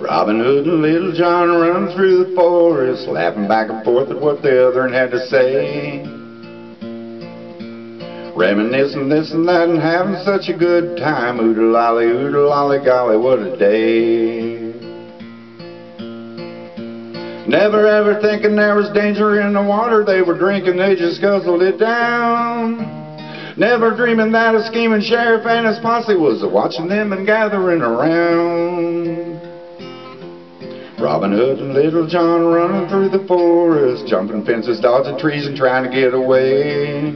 Robin Hood and Little John run through the forest, laughing back and forth at what the other had to say. Reminiscing this and that and having such a good time. Oo-de-lally, oodle lolly, golly, what a day. Never ever thinking there was danger in the water they were drinking, they just guzzled it down. Never dreaming that a scheming sheriff and his posse was watching them and gathering around. Robin Hood and Little John running through the forest, jumping fences, dodging trees and trying to get away.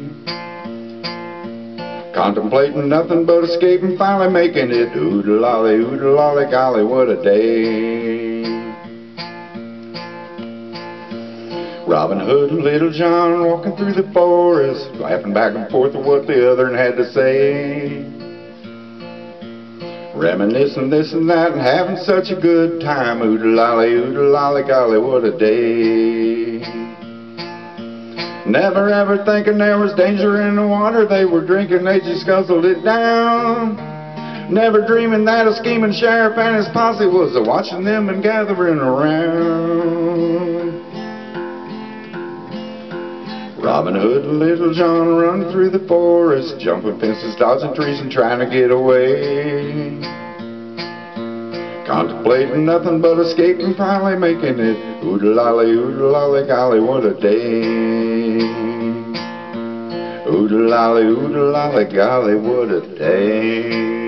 Contemplating nothing but escaping, finally making it. Oo-de-lally, oodle lolly, golly, what a day. Robin Hood and Little John walking through the forest, laughing back and forth at what the other had to say. Reminiscing this and that and having such a good time. Oo-de-lally, oodle lolly, golly, what a day. Never ever thinking there was danger in the water they were drinking, they just guzzled it down. Never dreaming that a scheming sheriff and his posse was watching them and gathering around. Robin Hood and Little John run through the forest, jumping fences, dodging trees, and trying to get away. Contemplating nothing but escaping, finally making it. Oo-de-lally, oodle lolly, golly, what a day. Oodle oodle golly, what a day.